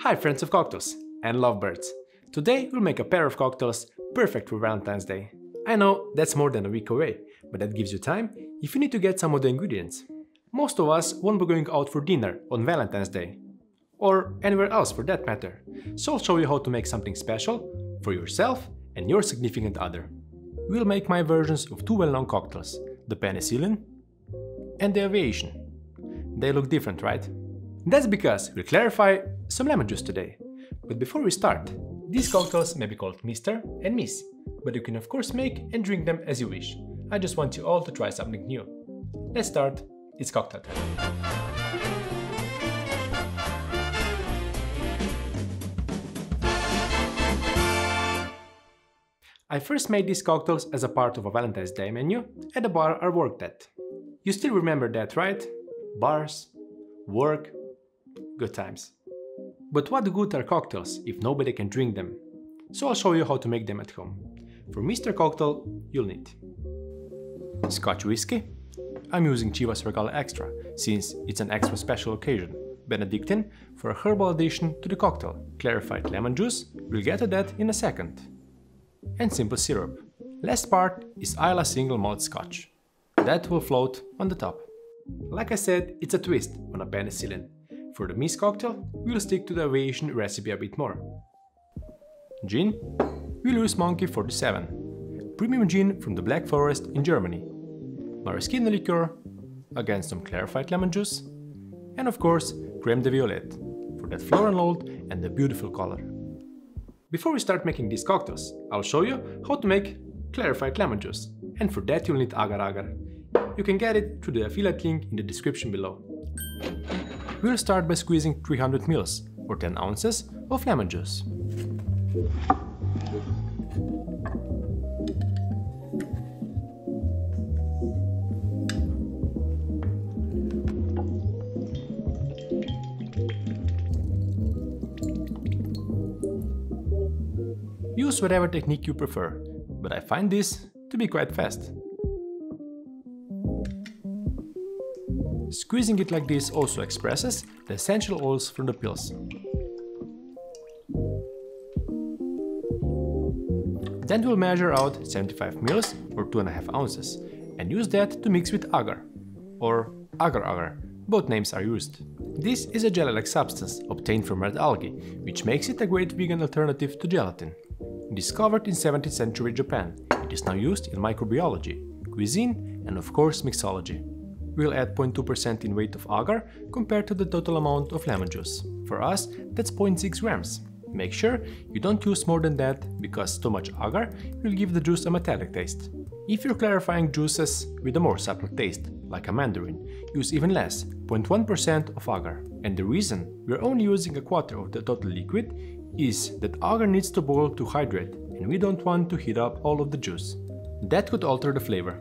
Hi friends of cocktails and lovebirds. Today we'll make a pair of cocktails perfect for Valentine's Day. I know that's more than a week away, but that gives you time if you need to get some of the ingredients. Most of us won't be going out for dinner on Valentine's Day, or anywhere else for that matter, so I'll show you how to make something special for yourself and your significant other. We'll make my versions of two well-known cocktails, the penicillin and the aviation. They look different, right? That's because we'll clarify some lemon juice today. But before we start, these cocktails may be called Mr. and Miss, but you can of course make and drink them as you wish. I just want you all to try something new. Let's start, it's cocktail time. I first made these cocktails as a part of a Valentine's Day menu at the bar I worked at. You still remember that, right? Bars, work, good times. But what good are cocktails if nobody can drink them? So I'll show you how to make them at home. For Mr. Cocktail, you'll need Scotch whiskey. I'm using Chivas Regal Extra, since it's an extra special occasion. Benedictine for a herbal addition to the cocktail. Clarified lemon juice, we'll get to that in a second. And simple syrup. Last part is Islay single malt scotch. That will float on the top. Like I said, it's a twist on a penicillin. For the Miss cocktail, we'll stick to the aviation recipe a bit more. Gin, we'll use Monkey 47, premium gin from the Black Forest in Germany. Maraschino liqueur, again some clarified lemon juice, and of course creme de violette, for that floral note and the beautiful color. Before we start making these cocktails, I'll show you how to make clarified lemon juice, and for that you'll need agar agar. You can get it through the affiliate link in the description below. We'll start by squeezing 300 ml or 10 ounces of lemon juice. Use whatever technique you prefer, but I find this to be quite fast. Squeezing it like this also expresses the essential oils from the pills. Then we'll measure out 75 ml or 2.5 ounces and use that to mix with agar or agar-agar, both names are used. This is a jelly-like substance obtained from red algae, which makes it a great vegan alternative to gelatin. Discovered in 17th century Japan, it is now used in microbiology, cuisine and of course mixology. We'll add 0.2% in weight of agar compared to the total amount of lemon juice. For us, that's 0.6 grams. Make sure you don't use more than that, because too much agar will give the juice a metallic taste. If you're clarifying juices with a more subtle taste, like a mandarin, use even less, 0.1% of agar. And the reason we're only using a quarter of the total liquid is that agar needs to boil to hydrate, and we don't want to heat up all of the juice. That could alter the flavor.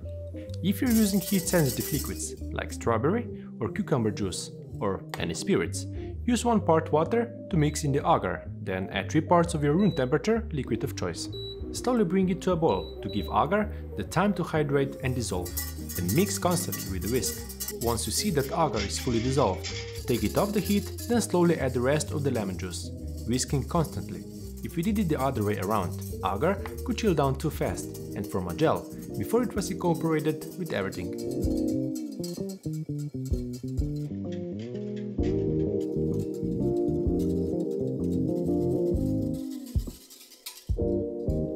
If you're using heat-sensitive liquids, like strawberry or cucumber juice, or any spirits, use 1 part water to mix in the agar, then add 3 parts of your room temperature liquid of choice. Slowly bring it to a boil to give agar the time to hydrate and dissolve, then mix constantly with the whisk. Once you see that agar is fully dissolved, take it off the heat, then slowly add the rest of the lemon juice, whisking constantly. If we did it the other way around, agar could chill down too fast and form a gel before it was incorporated with everything.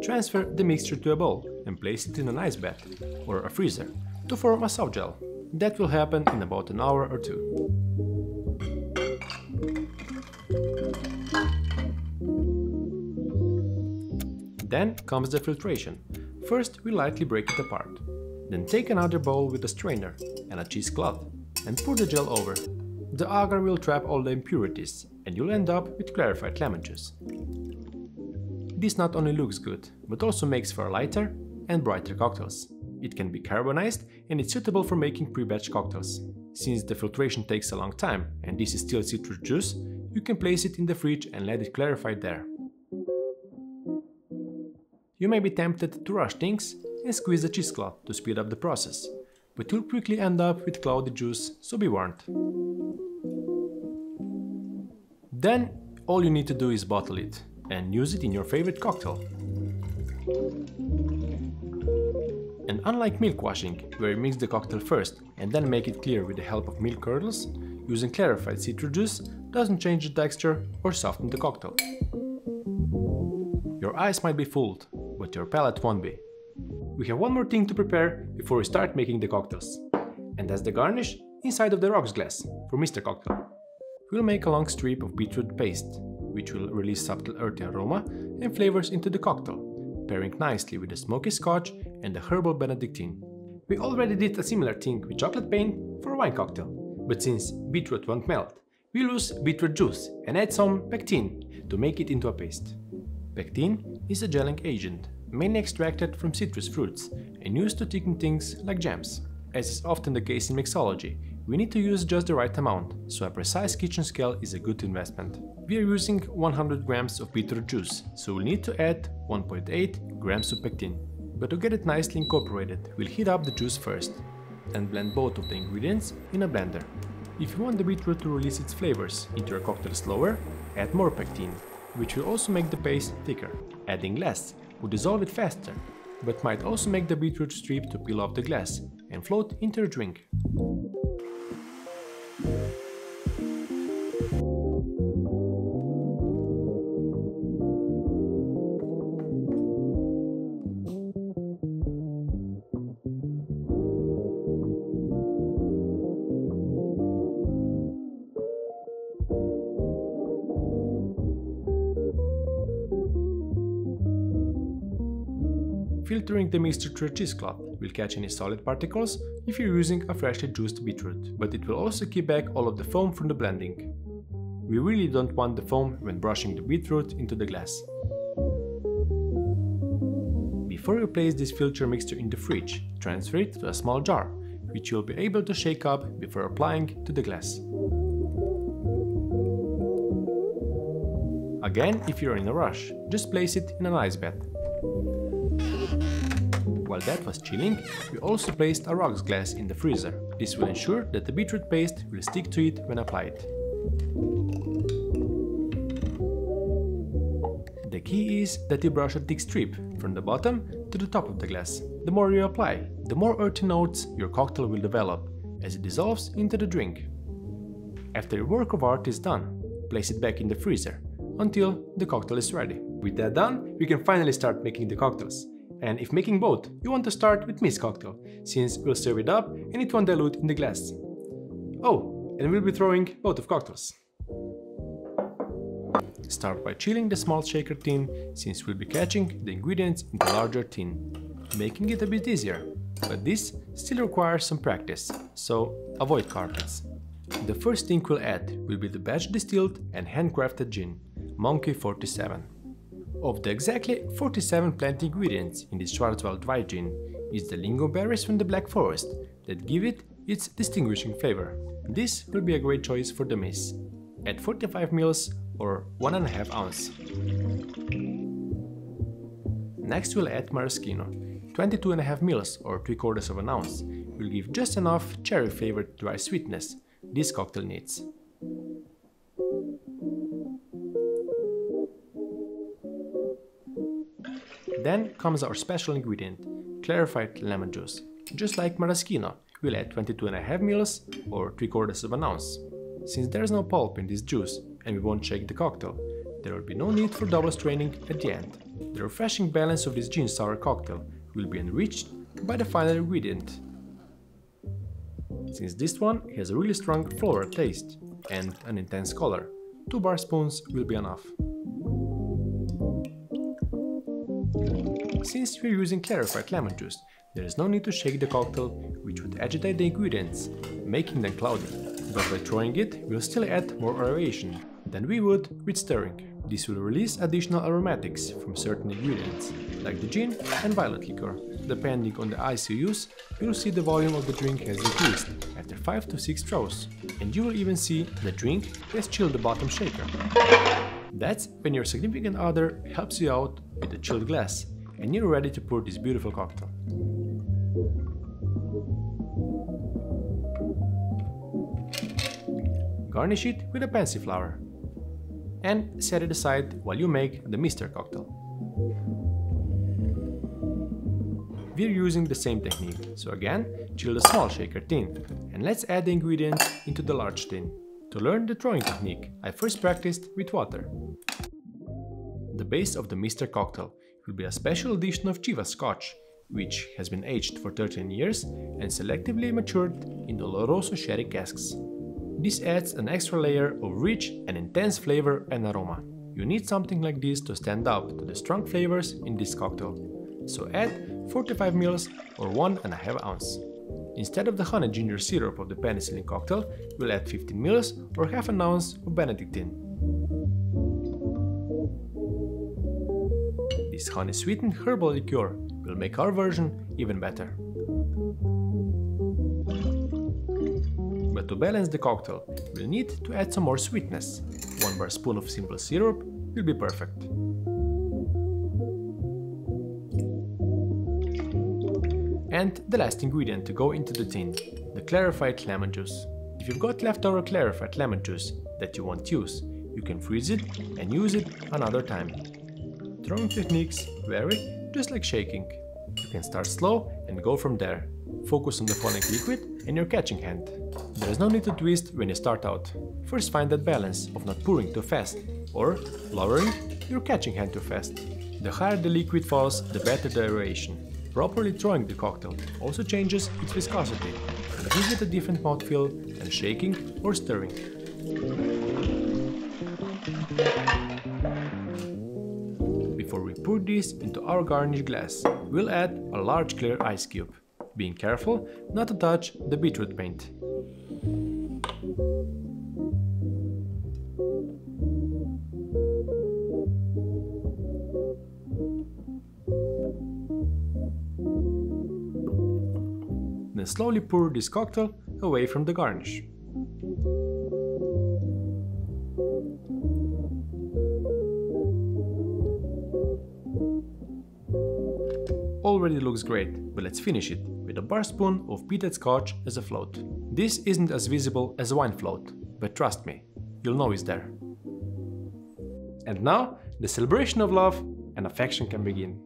Transfer the mixture to a bowl and place it in an ice bath or a freezer to form a soft gel. That will happen in about an hour or two. Then comes the filtration. First we lightly break it apart. Then take another bowl with a strainer and a cheesecloth and pour the gel over. The agar will trap all the impurities and you'll end up with clarified lemon juice. This not only looks good, but also makes for lighter and brighter cocktails. It can be carbonized and it's suitable for making pre-batch cocktails. Since the filtration takes a long time and this is still citrus juice, you can place it in the fridge and let it clarify there. You may be tempted to rush things and squeeze the cheesecloth to speed up the process, but you'll quickly end up with cloudy juice, so be warned. Then all you need to do is bottle it and use it in your favorite cocktail. And unlike milk washing, where you mix the cocktail first and then make it clear with the help of milk curdles, using clarified citrus juice doesn't change the texture or soften the cocktail. Your eyes might be fooled, but your palate won't be. We have one more thing to prepare before we start making the cocktails. And that's the garnish inside of the rocks glass for Mr. Cocktail. We'll make a long strip of beetroot paste, which will release subtle earthy aroma and flavors into the cocktail, pairing nicely with the smoky scotch and the herbal benedictine. We already did a similar thing with chocolate paint for a wine cocktail, but since beetroot won't melt, we use beetroot juice and add some pectin to make it into a paste. Pectin is a gelling agent, mainly extracted from citrus fruits and used to thicken things like jams. As is often the case in mixology, we need to use just the right amount, so a precise kitchen scale is a good investment. We are using 100 grams of beetroot juice, so we'll need to add 1.8 grams of pectin. But to get it nicely incorporated, we'll heat up the juice first and blend both of the ingredients in a blender. If you want the beetroot to release its flavors into your cocktail slower, add more pectin, which will also make the paste thicker. Adding less would dissolve it faster, but might also make the beetroot strip to peel off the glass and float into your drink. Filtering the mixture through a cheesecloth will catch any solid particles if you're using a freshly juiced beetroot, but it will also keep back all of the foam from the blending. We really don't want the foam when brushing the beetroot into the glass. Before you place this filter mixture in the fridge, transfer it to a small jar, which you'll be able to shake up before applying to the glass. Again, if you're in a rush, just place it in an ice bath. While that was chilling, we also placed a rocks glass in the freezer. This will ensure that the beetroot paste will stick to it when applied. The key is that you brush a thick strip from the bottom to the top of the glass. The more you apply, the more earthy notes your cocktail will develop as it dissolves into the drink. After your work of art is done, place it back in the freezer until the cocktail is ready. With that done, we can finally start making the cocktails. And if making both, you want to start with Miss cocktail, since we'll serve it up and it won't dilute in the glass. Oh, and we'll be throwing both of cocktails. Start by chilling the small shaker tin, since we'll be catching the ingredients in the larger tin, making it a bit easier. But this still requires some practice, so avoid carpets. The first thing we'll add will be the batch distilled and handcrafted gin, Monkey 47. Of the exactly 47 plant ingredients in this Schwarzwald dry gin is the lingonberries from the Black Forest that give it its distinguishing flavor. This will be a great choice for the miss. Add 45 ml or 1.5 ounce. Next we'll add maraschino. 22.5 ml or 3 quarters of an ounce will give just enough cherry flavored dry sweetness this cocktail needs. Then comes our special ingredient, clarified lemon juice. Just like maraschino, we'll add 22.5 ml or 3 quarters of an ounce. Since there's no pulp in this juice and we won't shake the cocktail, there will be no need for double straining at the end. The refreshing balance of this gin sour cocktail will be enriched by the final ingredient. Since this one has a really strong floral taste and an intense color, 2 bar spoons will be enough. Since we're using clarified lemon juice, there is no need to shake the cocktail, which would agitate the ingredients, making them cloudy. But by throwing it, we'll still add more aeration than we would with stirring. This will release additional aromatics from certain ingredients, like the gin and violet liquor. Depending on the ice you use, you'll see the volume of the drink has increased after 5 to 6 throws, and you will even see the drink has chilled the bottom shaker. That's when your significant other helps you out with a chilled glass and you're ready to pour this beautiful cocktail. Garnish it with a pansy-flower and set it aside while you make the Mister cocktail. We're using the same technique, so again, chill the small shaker tin, and let's add the ingredients into the large tin. To learn the throwing technique, I first practiced with water. The base of the Mister cocktail will be a special edition of Chivas Scotch, which has been aged for 13 years and selectively matured in the Oloroso sherry casks. This adds an extra layer of rich and intense flavor and aroma. You need something like this to stand up to the strong flavors in this cocktail. So add 45 ml or 1.5 ounce. Instead of the honey ginger syrup of the penicillin cocktail, we'll add 15 ml or half an ounce of Benedictine. This honey sweetened herbal liqueur will make our version even better. But to balance the cocktail, we'll need to add some more sweetness. One bar spoon of simple syrup will be perfect. And the last ingredient to go into the tin, the clarified lemon juice. If you've got leftover clarified lemon juice that you won't use, you can freeze it and use it another time. Throwing techniques vary just like shaking. You can start slow and go from there. Focus on the falling liquid and your catching hand. There is no need to twist when you start out. First find that balance of not pouring too fast or lowering your catching hand too fast. The higher the liquid falls, the better the aeration. Properly throwing the cocktail also changes its viscosity and gives it a different mouthfeel than shaking or stirring. Before we pour this into our garnish glass, we'll add a large clear ice cube, being careful not to touch the beetroot paint. Then slowly pour this cocktail away from the garnish. Already looks great, but let's finish it with a bar spoon of peated scotch as a float. This isn't as visible as a wine float, but trust me, you'll know it's there. And now, the celebration of love and affection can begin.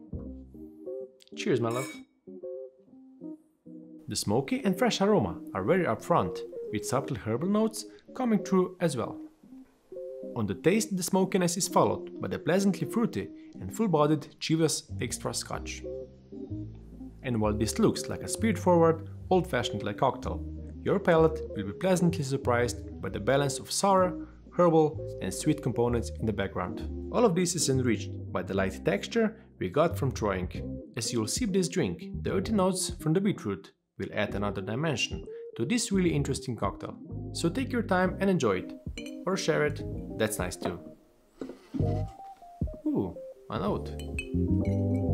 Cheers, my love. The smoky and fresh aroma are very upfront, with subtle herbal notes coming through as well. On the taste, the smokiness is followed by the pleasantly fruity and full-bodied Chivas Extra Scotch. And while this looks like a spirit-forward, old-fashioned like cocktail, your palate will be pleasantly surprised by the balance of sour, herbal and sweet components in the background. All of this is enriched by the light texture we got from throwing. As you'll sip this drink, the earthy notes from the beetroot will add another dimension to this really interesting cocktail. So take your time and enjoy it. Or share it, that's nice too. Ooh, a note.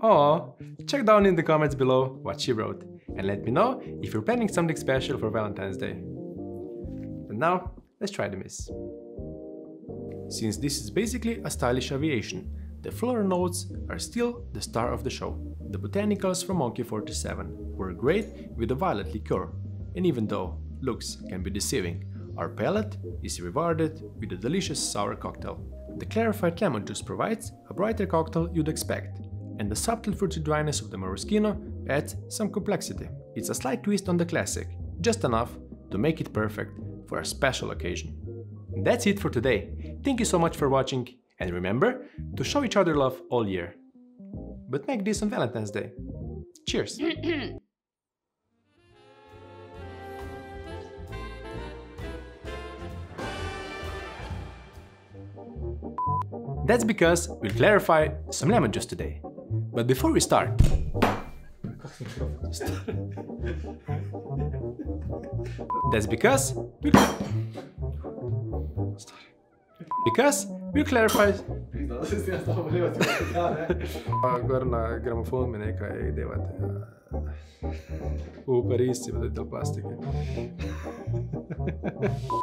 Oh, check down in the comments below what she wrote and let me know if you're planning something special for Valentine's Day. And now, let's try the miss. Since this is basically a stylish aviation, the floral notes are still the star of the show. The botanicals from Monkey 47 were great with the violet liqueur, and even though looks can be deceiving, our palate is rewarded with a delicious sour cocktail. The clarified lemon juice provides a brighter cocktail you'd expect, and the subtle fruity dryness of the maraschino adds some complexity. It's a slight twist on the classic, just enough to make it perfect for a special occasion. That's it for today. Thank you so much for watching and remember to show each other love all year. But make this on Valentine's Day. Cheers! That's because we'll clarify some lemon juice today. But before we start, that's because we because we'll clarify Agora na gramofon me nekaj delate. V Pariz si vedete plastike.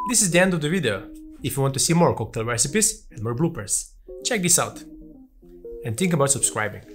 This is the end of the video. If you want to see more cocktail recipes and more bloopers, check this out. And think about subscribing.